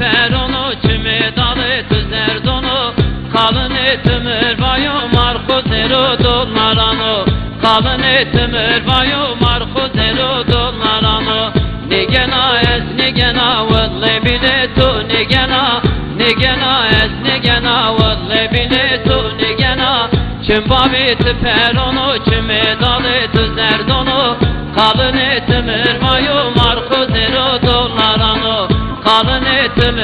peronu Çimi dalı tüzler donu. Kalın tümür vayu Markus Nero dollarano Kalın tümür vayu Markus Nero dollarano Nigena ez nigena Vıdlı bile tu nigena Nigena ez nigena Vıdlı bile tu nigena Çim babi tüper onu Çimi dalı tüzler donu. Kalın Kalın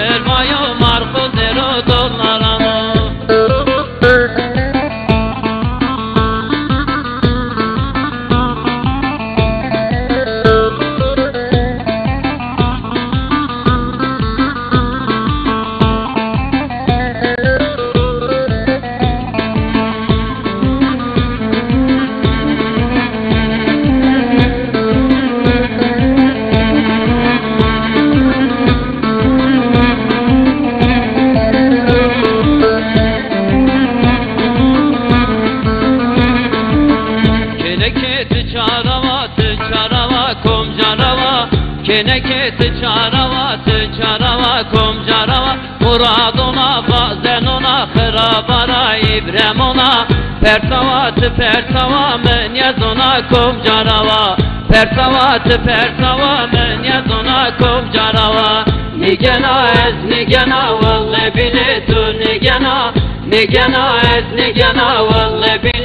çarava tı çarava kom carava Keneketi çarava tı çarava kom carava Murad ona bazen ona Kırabara İbrem ona Pertava tı pertava men yaz ona kom carava Pertava tı pertava men yaz ona kom carava Nigena ez nigena valle bile tu nigena. Nigena ez nigena valle bile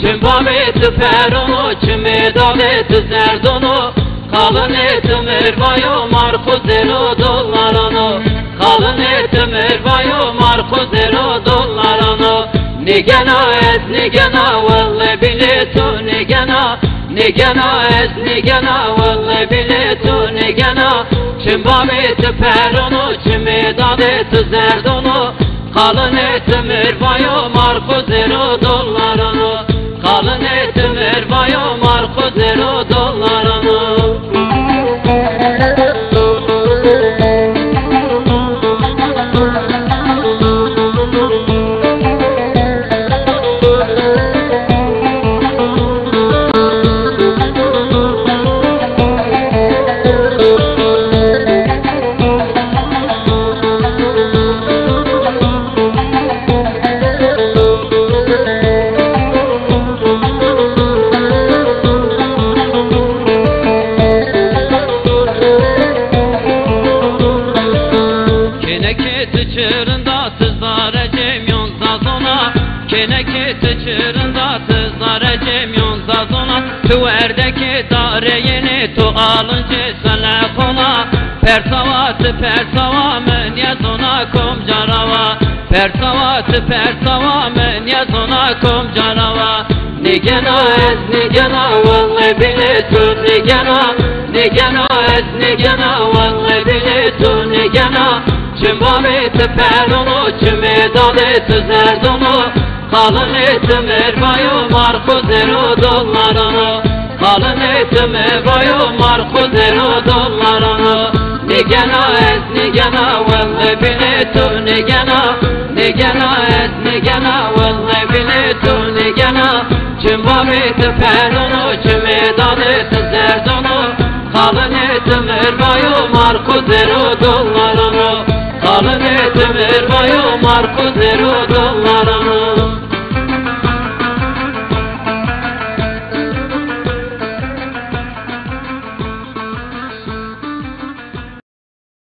nigena Çim babet perono çim edalet zerdono Kalın etim ervayo marko zero dollarano. Kalın etim ervayo marko zero dollarano. Nigena ez nigena valle bile tu nigena. Nigena ez nigena valle bile tu nigena. Çim babet perono çim edalet zerdono Kalın etim ecemyon zazona Tu erdeki dare yeni. Tu alınca selefona Persavatı persava men yazona kom carava. Persavatı persava men yazona kom carava. Nigena ez nigena valle bile tu nigena. Nigena ez nigena valle bile tu nigena. Çim babet perono çim edalet zerdono Kalın etim ervayo marko zero dollarano Kalın etim ervayo marko zero dollarano Nigena ez nigena valle bile tu nigena. Nigena ez nigena valle bile tu nigena. Çim babet perono çim edalet zerdono Kalın etim ervayo marko zero dollarano Kalın etim ervayo marko zero dollarano